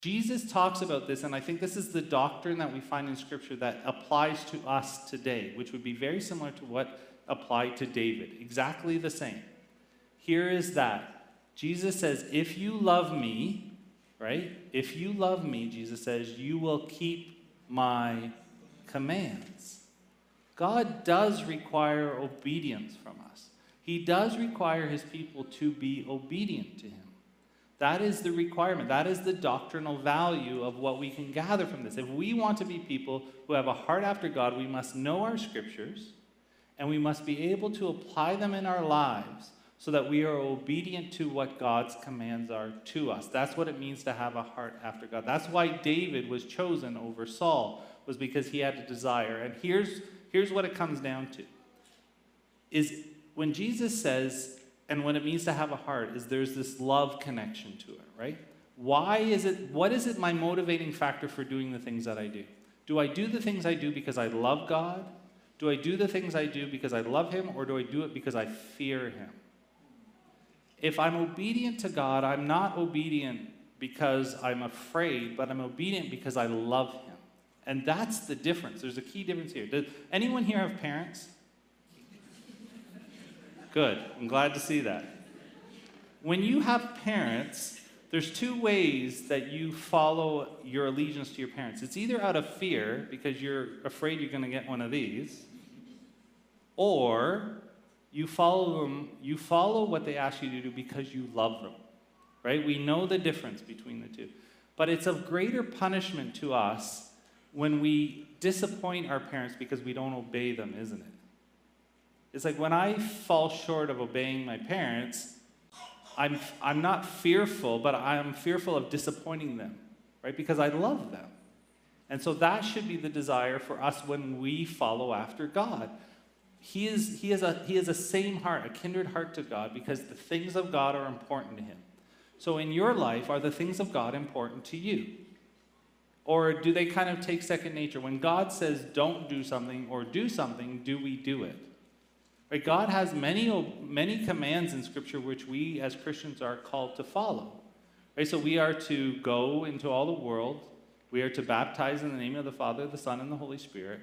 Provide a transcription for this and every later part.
Jesus talks about this, and I think this is the doctrine that we find in Scripture that applies to us today, which would be very similar to what applied to David. Exactly the same. Here is that Jesus says, If you love me, right? If you love me, Jesus says, you will keep my commands. God does require obedience from us. He does require his people to be obedient to him. That is the requirement. That is the doctrinal value of what we can gather from this. If we want to be people who have a heart after God, we must know our scriptures and we must be able to apply them in our lives so that we are obedient to what God's commands are to us. That's what it means to have a heart after God. That's why David was chosen over Saul was because he had a desire. And here's here's what it comes down to. Is when Jesus says and what it means to have a heart is there's this love connection to it, right? Why is it, what is it my motivating factor for doing the things that I do? Do I do the things I do because I love God? Do I do the things I do because I love Him, or do I do it because I fear Him? If I'm obedient to God, I'm not obedient because I'm afraid, but I'm obedient because I love Him. And that's the difference. There's a key difference here. Does anyone here have parents? Good. I'm glad to see that. When you have parents, there's two ways that you follow your allegiance to your parents. It's either out of fear, because you're afraid you're going to get one of these, or you follow them, you follow what they ask you to do because you love them. Right? We know the difference between the two. But it's of greater punishment to us when we disappoint our parents because we don't obey them, isn't it? It's like when I fall short of obeying my parents, I'm, I'm not fearful, but I'm fearful of disappointing them, right? Because I love them. And so that should be the desire for us when we follow after God. He is, he, is a, he is a same heart, a kindred heart to God, because the things of God are important to him. So in your life, are the things of God important to you? Or do they kind of take second nature? When God says don't do something or do something, do we do it? Right? God has many, many commands in Scripture which we as Christians are called to follow. Right? So we are to go into all the world. We are to baptize in the name of the Father, the Son, and the Holy Spirit.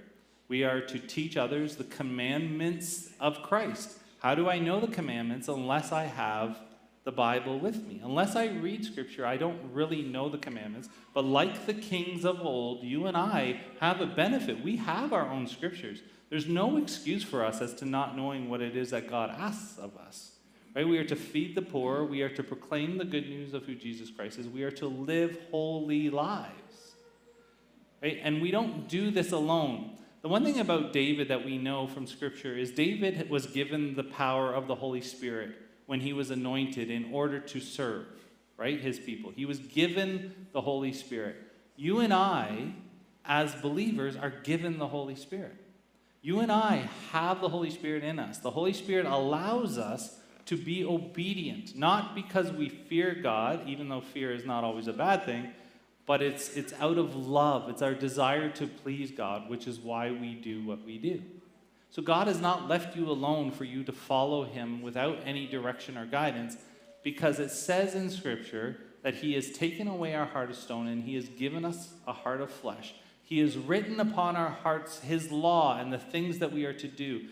We are to teach others the commandments of Christ. How do I know the commandments unless I have the Bible with me? Unless I read Scripture, I don't really know the commandments. But like the kings of old, you and I have a benefit. We have our own Scriptures. There's no excuse for us as to not knowing what it is that God asks of us. Right? We are to feed the poor, we are to proclaim the good news of who Jesus Christ is, we are to live holy lives. Right? And we don't do this alone. The one thing about David that we know from Scripture is David was given the power of the Holy Spirit when he was anointed in order to serve, right, his people. He was given the Holy Spirit. You and I, as believers, are given the Holy Spirit. You and I have the Holy Spirit in us. The Holy Spirit allows us to be obedient, not because we fear God, even though fear is not always a bad thing, but it's, it's out of love. It's our desire to please God, which is why we do what we do. So God has not left you alone for you to follow Him without any direction or guidance, because it says in Scripture that He has taken away our heart of stone and He has given us a heart of flesh. He has written upon our hearts His law and the things that we are to do.